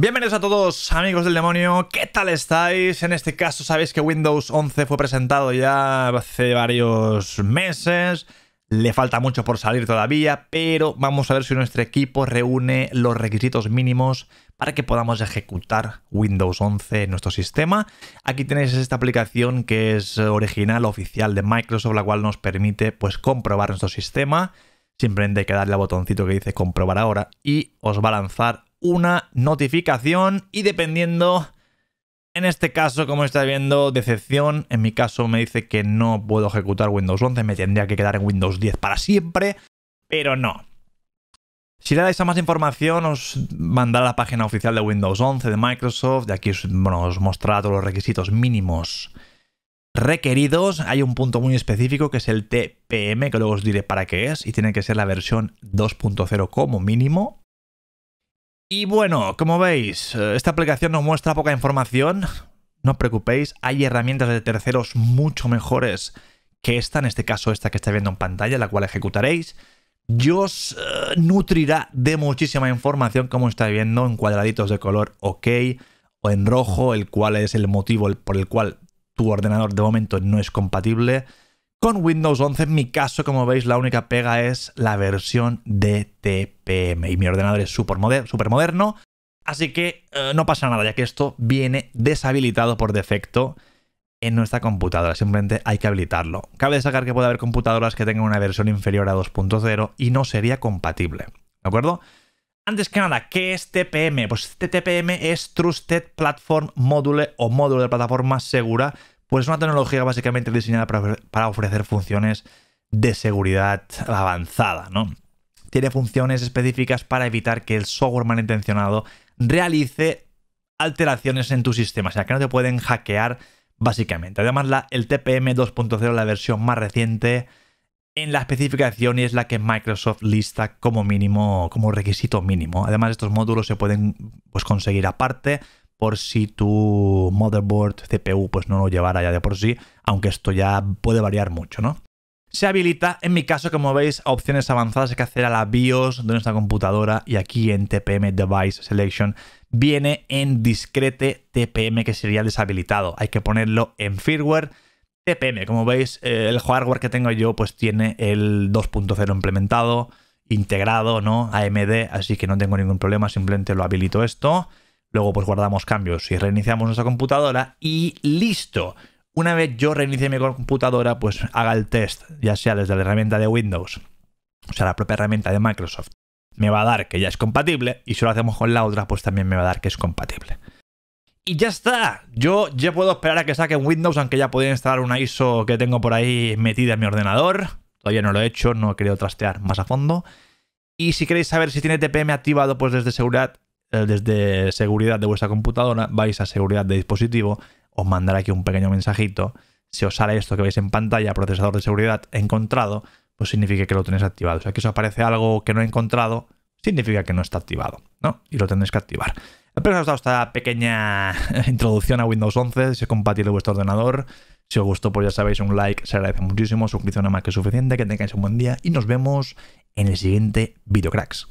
Bienvenidos a todos amigos del demonio, ¿qué tal estáis? En este caso sabéis que Windows 11 fue presentado ya hace varios meses, le falta mucho por salir todavía, pero vamos a ver si nuestro equipo reúne los requisitos mínimos para que podamos ejecutar Windows 11 en nuestro sistema. Aquí tenéis esta aplicación que es original, oficial de Microsoft, la cual nos permite pues comprobar nuestro sistema. Simplemente hay que darle al botoncito que dice comprobar ahora y os va a lanzar una notificación y dependiendo, en este caso, como estáis viendo, decepción, en mi caso me dice que no puedo ejecutar Windows 11, me tendría que quedar en Windows 10 para siempre, pero no. Si le dais a más información, os mandará a la página oficial de Windows 11 de Microsoft. De aquí os, os mostrará todos los requisitos mínimos requeridos. Hay un punto muy específico que es el TPM, que luego os diré para qué es, y tiene que ser la versión 2.0 como mínimo. Y bueno, como veis, eh, esta aplicación nos muestra poca información. No os preocupéis, hay herramientas de terceros mucho mejores que esta, en este caso esta que estáis viendo en pantalla, la cual ejecutaréis. Yo os eh, nutrirá de muchísima información, como estáis viendo, en cuadraditos de color OK o en rojo, el cual es el motivo por el cual tu ordenador de momento no es compatible. Con Windows 11, en mi caso, como veis, la única pega es la versión de TPM. Y mi ordenador es súper moderno. Así que eh, no pasa nada, ya que esto viene deshabilitado por defecto en nuestra computadora. Simplemente hay que habilitarlo. Cabe destacar que puede haber computadoras que tengan una versión inferior a 2.0 y no sería compatible. ¿De acuerdo? Antes que nada, ¿qué es TPM? Pues TPM es Trusted Platform Module o módulo de plataforma segura pues es una tecnología básicamente diseñada para ofrecer funciones de seguridad avanzada, ¿no? Tiene funciones específicas para evitar que el software malintencionado realice alteraciones en tu sistema, o sea, que no te pueden hackear básicamente. Además, la, el TPM 2.0, la versión más reciente en la especificación y es la que Microsoft lista como mínimo, como requisito mínimo. Además, estos módulos se pueden pues, conseguir aparte por si tu motherboard CPU pues no lo llevara ya de por sí, aunque esto ya puede variar mucho, ¿no? Se habilita, en mi caso, como veis, a opciones avanzadas hay que hacer a la BIOS de nuestra computadora y aquí en TPM Device Selection viene en discrete TPM que sería deshabilitado. Hay que ponerlo en firmware TPM. Como veis, eh, el hardware que tengo yo pues tiene el 2.0 implementado, integrado, ¿no? AMD, así que no tengo ningún problema, simplemente lo habilito esto. Luego pues guardamos cambios y reiniciamos nuestra computadora y listo. Una vez yo reinicie mi computadora, pues haga el test, ya sea desde la herramienta de Windows, o sea, la propia herramienta de Microsoft, me va a dar que ya es compatible y si lo hacemos con la otra, pues también me va a dar que es compatible. Y ya está. Yo ya puedo esperar a que saquen Windows, aunque ya puedo instalar una ISO que tengo por ahí metida en mi ordenador. Todavía no lo he hecho, no he querido trastear más a fondo. Y si queréis saber si tiene TPM activado, pues desde seguridad desde seguridad de vuestra computadora, vais a seguridad de dispositivo, os mandará aquí un pequeño mensajito. Si os sale esto que veis en pantalla, procesador de seguridad encontrado, pues significa que lo tenéis activado. O sea, que os aparece algo que no he encontrado, significa que no está activado, ¿no? Y lo tenéis que activar. Espero que os haya dado esta pequeña introducción a Windows 11, si es compatible vuestro ordenador. Si os gustó, pues ya sabéis, un like se agradece muchísimo, suscripción a más que suficiente, que tengáis un buen día y nos vemos en el siguiente video cracks.